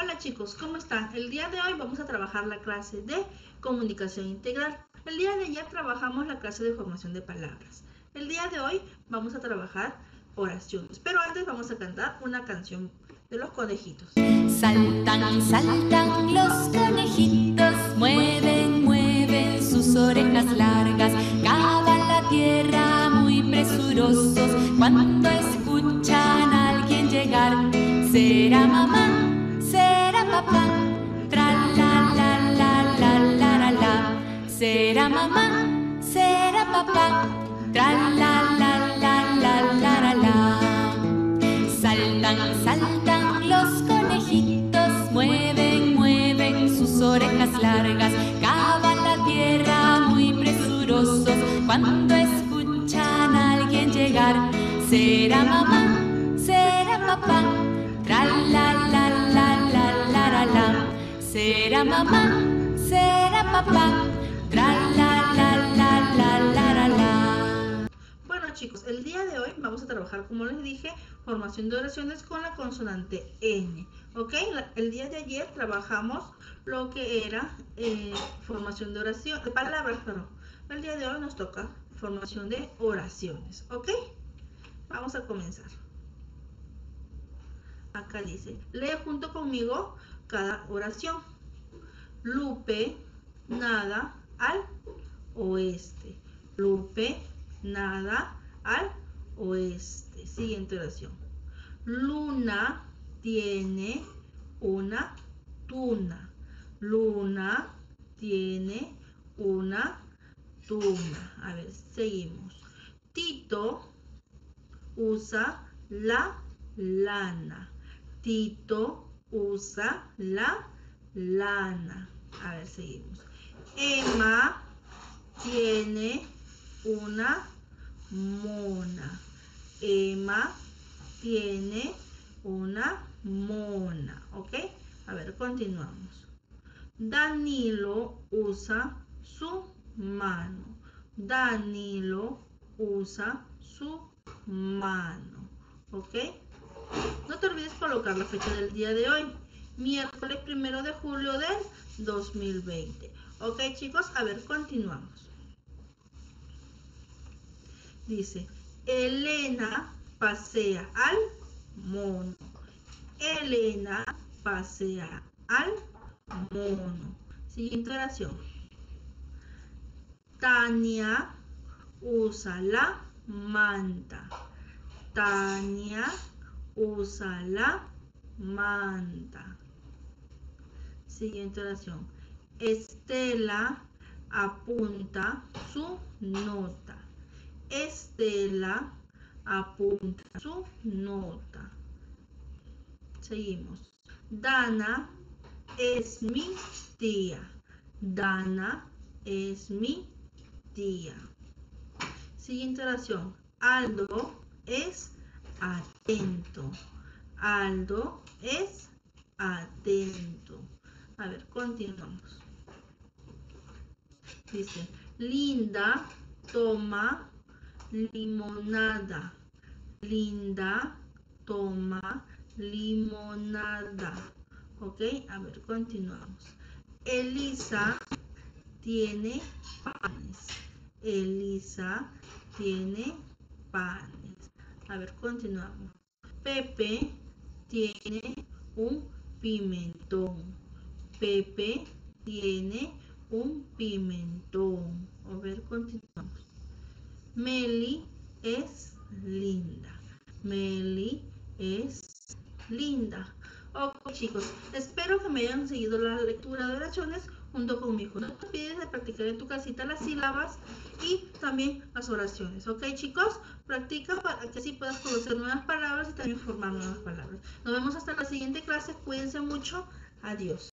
Hola chicos, ¿cómo están? El día de hoy vamos a trabajar la clase de comunicación integral. El día de ayer trabajamos la clase de formación de palabras. El día de hoy vamos a trabajar oraciones, pero antes vamos a cantar una canción de los conejitos. Saltan, saltan los conejitos, mueven, mueven sus orejas largas, cavan la tierra muy presurosos cuando escuchan a alguien llegar. Será mamá tra la la la la la la la. Será mamá, será papá, tra la la la la la la la. Saltan, saltan los conejitos, mueven, mueven sus orejas largas, cavan la tierra muy presurosos cuando escuchan a alguien llegar. Será mamá, será papá, tra la Será mamá, será papá, tra la la la la la la Bueno chicos, el día de hoy vamos a trabajar, como les dije, formación de oraciones con la consonante N. ¿Ok? El día de ayer trabajamos lo que era eh, formación de oración, de palabras, perdón. El día de hoy nos toca formación de oraciones. ¿Ok? Vamos a comenzar. Acá dice, lee junto conmigo cada oración. Lupe nada al oeste. Lupe nada al oeste. Siguiente oración. Luna tiene una tuna. Luna tiene una tuna. A ver, seguimos. Tito usa la lana. Tito usa la lana. A ver, seguimos. Emma tiene una mona. Emma tiene una mona. ¿Ok? A ver, continuamos. Danilo usa su mano. Danilo usa su mano. ¿Ok? No te olvides colocar la fecha del día de hoy, miércoles primero de julio del 2020. Ok chicos, a ver, continuamos. Dice, Elena pasea al mono. Elena pasea al mono. Siguiente oración. Tania usa la manta. Tania usa la manta. Siguiente oración. Estela apunta su nota. Estela apunta su nota. Seguimos. Dana es mi tía. Dana es mi tía. Siguiente oración. Aldo es atento. Aldo es atento. A ver, continuamos. Dice, Linda toma limonada. Linda toma limonada. ¿Ok? A ver, continuamos. Elisa tiene panes. Elisa tiene panes. A ver, continuamos. Pepe tiene un pimentón. Pepe tiene un pimentón. A ver, continuamos. Meli es linda. Meli es linda. Ok chicos, espero que me hayan seguido la lectura de oraciones junto conmigo. No te olvides de practicar en tu casita las sílabas y también las oraciones. ¿Ok chicos? Practica para que así puedas conocer nuevas palabras y también formar nuevas palabras. Nos vemos hasta la siguiente clase. Cuídense mucho. Adiós.